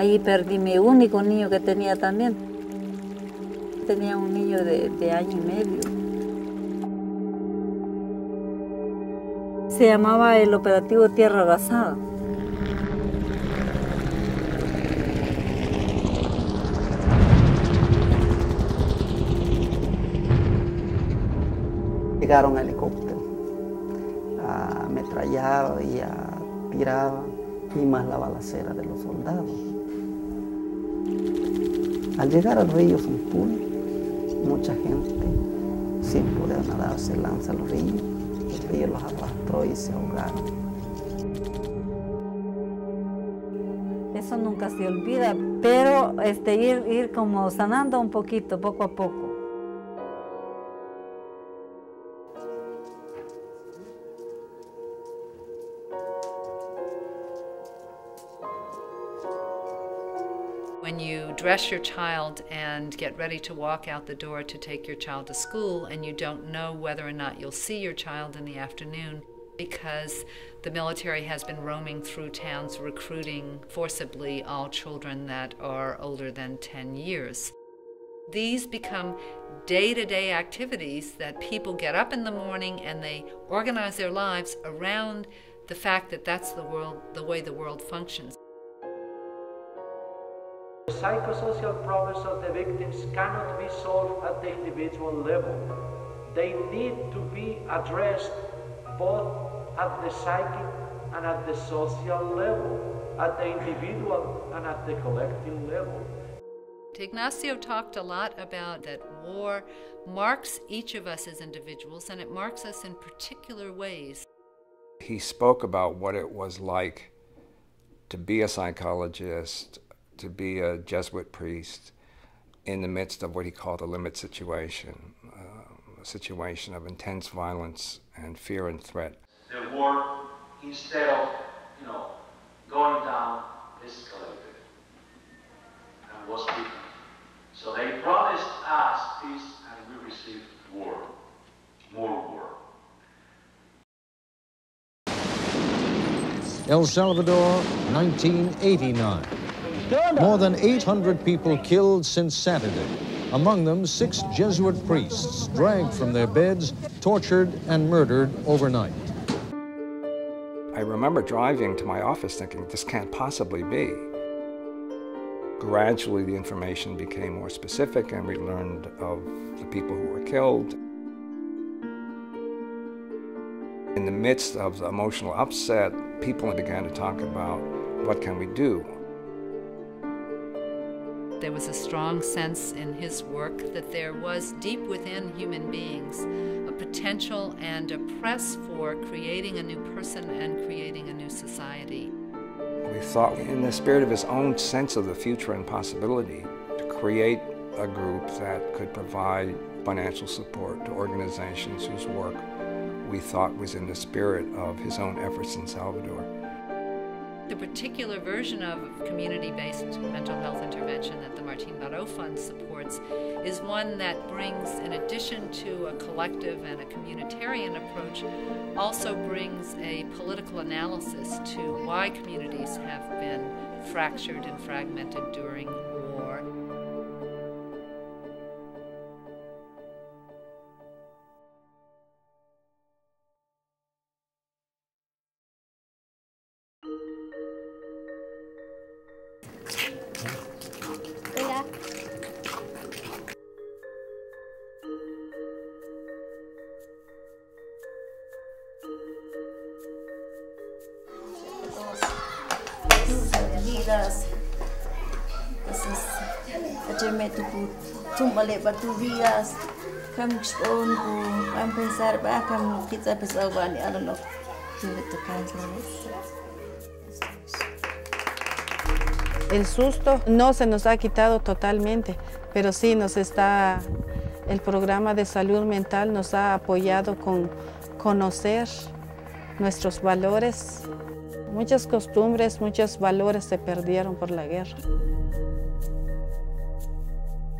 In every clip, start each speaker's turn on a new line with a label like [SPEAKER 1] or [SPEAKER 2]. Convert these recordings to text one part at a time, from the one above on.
[SPEAKER 1] Ahí perdí mi único niño que tenía también. Tenía un niño de, año y medio. Se llamaba el operativo Tierra Arrasada.
[SPEAKER 2] Llegaron helicópteros, ametrallaban y tiraban, y más la balacera de los soldados. Al llegar al río Zumpul, mucha gente, sin poder nadar, se lanza al río. El río los arrastró y se ahogaron.
[SPEAKER 1] Eso nunca se olvida, pero este, ir, ir como sanando un poquito, poco a poco.
[SPEAKER 3] Dress your child and get ready to walk out the door to take your child to school, and you don't know whether or not you'll see your child in the afternoon because the military has been roaming through towns recruiting forcibly all children that are older than 10 years. These become day to day activities that people get up in the morning and they organize their lives around the fact that that's the world, the way the world functions.
[SPEAKER 4] The psychosocial problems of the victims cannot be solved at the individual level. They need to be addressed both at the psychic and at the social level, at the individual and at the collective level.
[SPEAKER 3] Ignacio talked a lot about that war marks each of us as individuals and it marks us in particular ways.
[SPEAKER 5] He spoke about what it was like to be a psychologist, to be a Jesuit priest in the midst of what he called a limit situation, uh, a situation of intense violence and fear and threat.
[SPEAKER 6] The war, instead of, you know, going down, escalated and was weakened. So they promised us peace and we received war, more war.
[SPEAKER 7] El Salvador, 1989. More than 800 people killed since Saturday. Among them, six Jesuit priests dragged from their beds, tortured, and murdered overnight.
[SPEAKER 5] I remember driving to my office thinking, this can't possibly be. Gradually, the information became more specific, and we learned of the people who were killed. In the midst of the emotional upset, people began to talk about what can we do?
[SPEAKER 3] There was a strong sense in his work that there was deep within human beings a potential and a press for creating a new person and creating a new society.
[SPEAKER 5] We thought, in the spirit of his own sense of the future and possibility, to create a group that could provide financial support to organizations whose work we thought was in the spirit of his own efforts in Salvador.
[SPEAKER 3] The particular version of community-based mental health intervention that the Martin Baró Fund supports is one that brings, in addition to a collective and a communitarian approach, also brings a political analysis to why communities have been fractured and fragmented during
[SPEAKER 8] vidas. Entonces, echeme tu tus vidas. Kam xon ku kam pensar ba kam kita pensar ba ni ano no. Tuve tu
[SPEAKER 9] El susto no se nos ha quitado totalmente, pero sí nos está, el programa de salud mental nos ha apoyado con conocer nuestros valores. Muchas costumbres, muchos valores se perdieron por la guerra.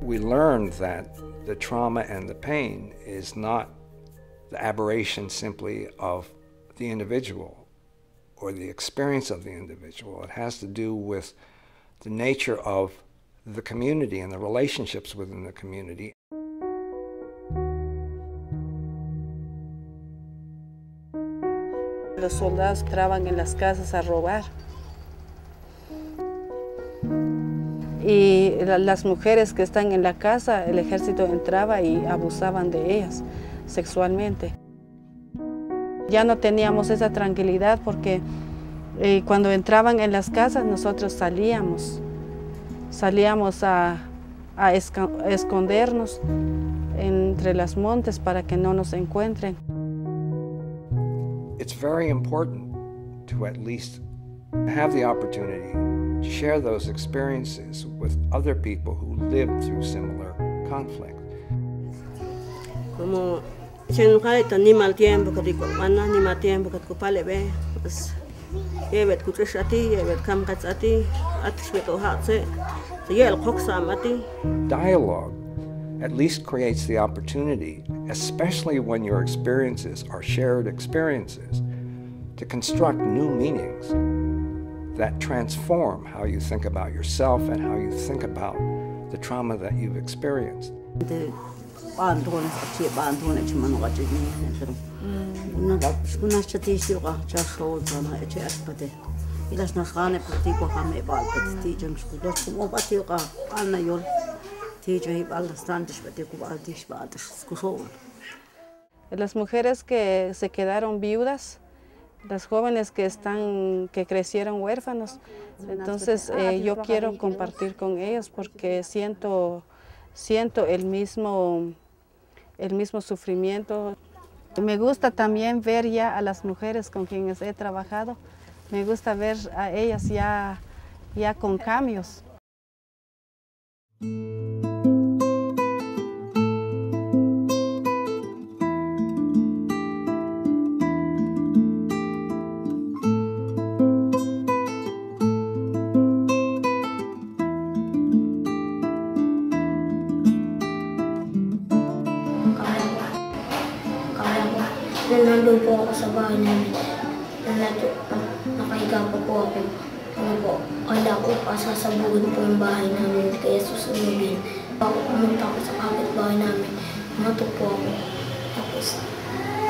[SPEAKER 5] We learned that the trauma and the pain is not the aberration simply of the individual or the experience of the individual. It has to do with the nature of the community and the relationships within the community.
[SPEAKER 9] Los soldados entraban en las casas a robar. Y las mujeres que están en la casa, el ejército entraba y abusaban de ellas sexualmente. Ya no teníamos esa tranquilidad porque eh, cuando entraban en las casas nosotros salíamos, salíamos a, a escondernos entre las montes para que no nos encuentren.
[SPEAKER 5] It's very important to at least have the opportunity to share those experiences with other people who lived through similar conflict.
[SPEAKER 10] Como sen kaya ni mal tiempo que digo mana ni mal tiempo que ko pale be pues evet ku trishati evet kam katsati atshweto hatse yel koksamati
[SPEAKER 5] Dialogue at least creates the opportunity, especially when your experiences are shared experiences, to construct new meanings that transform how you think about yourself and how you think about the trauma that you've experienced.
[SPEAKER 9] Las mujeres que se quedaron viudas, las jóvenes que están, que crecieron huérfanos, entonces eh, yo quiero compartir con ellos porque siento, siento el mismo, el mismo sufrimiento. Me gusta también ver ya a las mujeres con quienes he trabajado, me gusta ver a ellas ya, ya con cambios.
[SPEAKER 11] Po ako sa bahay namin. Na nato, ah, nakahiga po ako. Ano po, ko po yung bahay namin, kaya susunugin. Ako pumunta ako sa namin, matok po ako. Tapos,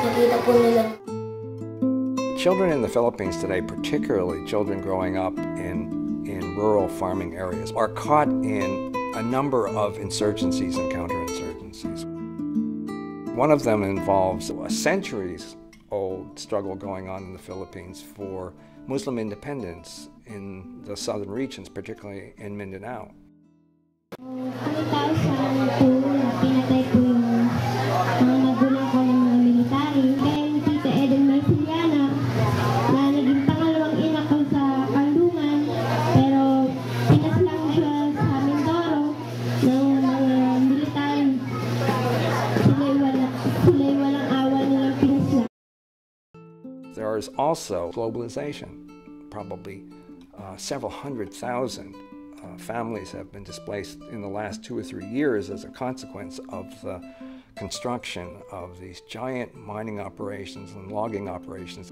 [SPEAKER 11] nakita po nila.
[SPEAKER 5] Children in the Philippines today, particularly children growing up in, in rural farming areas, are caught in a number of insurgencies and counterinsurgencies. One of them involves centuries old struggle going on in the Philippines for Muslim independence in the southern regions, particularly in Mindanao. Also globalization. Probably uh, several hundred thousand uh, families have been displaced in the last two or three years as a consequence of the construction of these giant mining operations and logging operations.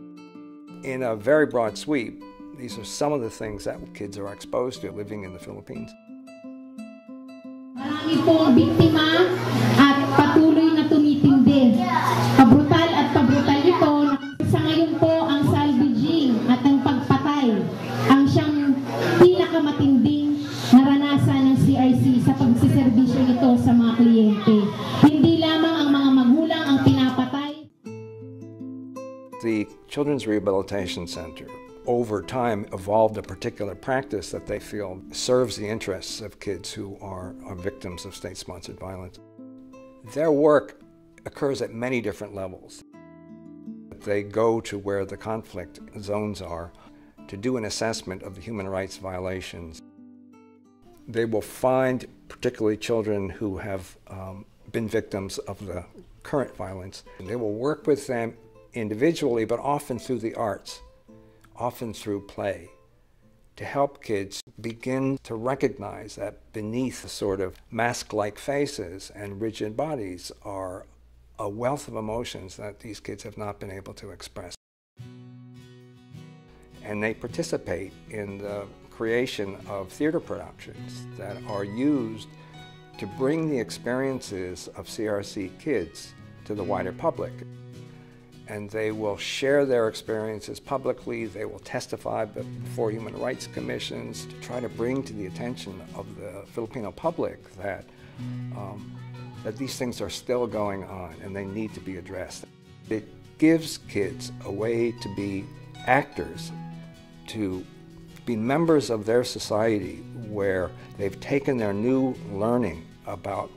[SPEAKER 5] In a very broad sweep, these are some of the things that kids are exposed to living in the Philippines.
[SPEAKER 12] Marami pong biktima
[SPEAKER 5] Children's Rehabilitation Center over time evolved a particular practice that they feel serves the interests of kids who are, are victims of state sponsored violence. Their work occurs at many different levels. They go to where the conflict zones are to do an assessment of the human rights violations. They will find particularly children who have um, been victims of the current violence. And they will work with them individually, but often through the arts often through play, to help kids begin to recognize that beneath the sort of mask like faces and rigid bodies are a wealth of emotions that these kids have not been able to express. And they participate in the creation of theater productions that are used to bring the experiences of CRC kids to the wider public. And they will share their experiences publicly, they will testify before human rights commissions to try to bring to the attention of the Filipino public that, um, that these things are still going on and they need to be addressed. It gives kids a way to be actors, to be members of their society where they've taken their new learning about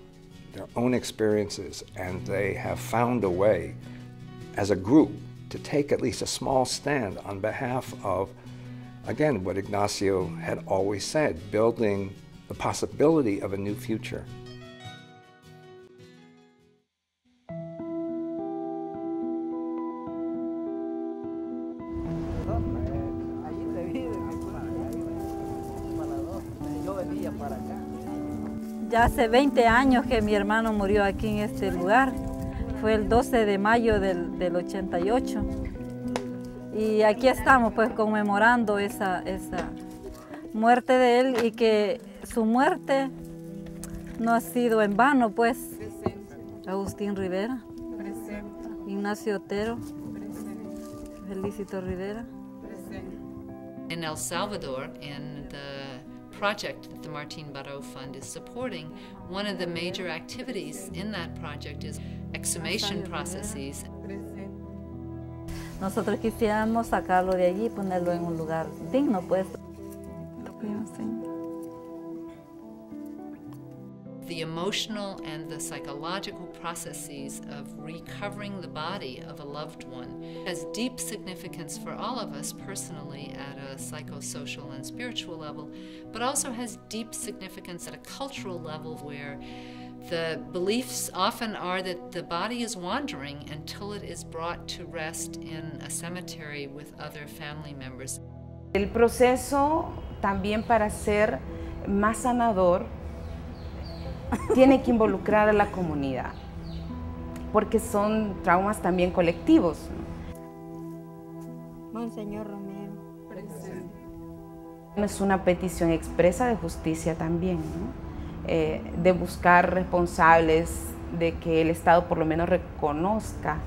[SPEAKER 5] their own experiences and they have found a way as a group to take at least a small stand on behalf of, again, what Ignacio had always said, building the possibility of a new future.
[SPEAKER 1] Ya hace 20 años que mi hermano murió aquí en este lugar. Fue el 12 de mayo del, del 88. Y aquí estamos pues conmemorando esa, esa muerte de él y que su muerte no ha sido en vano pues. Agustín Rivera. Ignacio Otero. Felicito Rivera.
[SPEAKER 3] In El Salvador, in the project that the Martin Baró Fund is supporting, one of the major activities in that project is exhumation processes.
[SPEAKER 1] Nosotros quisiéramos sacarlo de allí y ponerlo en un lugar digno, pues.
[SPEAKER 3] The emotional and the psychological processes of recovering the body of a loved one has deep significance for all of us personally at a psychosocial and spiritual level, but also has deep significance at a cultural level where the beliefs often are that the body is wandering until it is brought to rest in a cemetery with other family members.
[SPEAKER 13] El proceso también para ser más sanador tiene que involucrar a la comunidad, porque son traumas también colectivos.
[SPEAKER 11] Monseñor Romero.
[SPEAKER 13] Es una petición expresa de justicia también, ¿no? Eh, de buscar responsables, de que el Estado por lo menos reconozca,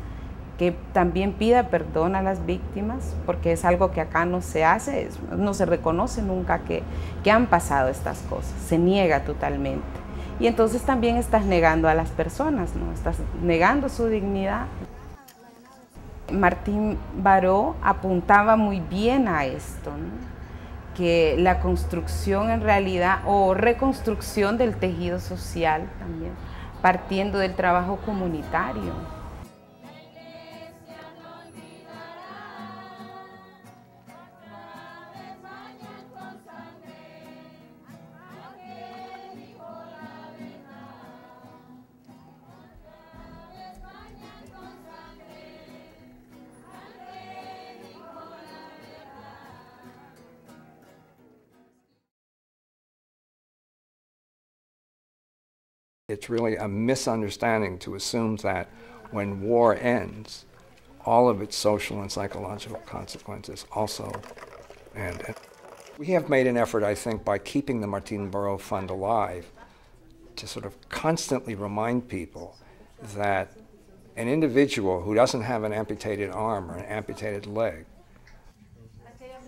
[SPEAKER 13] que también pida perdón a las víctimas, porque es algo que acá no se hace, no se reconoce nunca que, que han pasado estas cosas, se niega totalmente. Y entonces también estás negando a las personas, ¿no? Estás negando su dignidad. Martín Baró apuntaba muy bien a esto, que la construcción en realidad o reconstrucción del tejido social también, partiendo del trabajo comunitario.
[SPEAKER 5] It's really a misunderstanding to assume that when war ends, all of its social and psychological consequences also end. We have made an effort, I think, by keeping the Martin Baró Fund alive to sort of constantly remind people that an individual who doesn't have an amputated arm or an amputated leg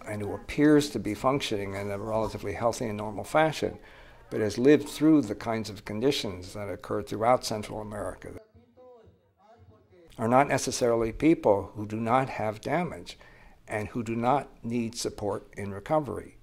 [SPEAKER 5] and who appears to be functioning in a relatively healthy and normal fashion but has lived through the kinds of conditions that occur throughout Central America are not necessarily people who do not have damage and who do not need support in recovery.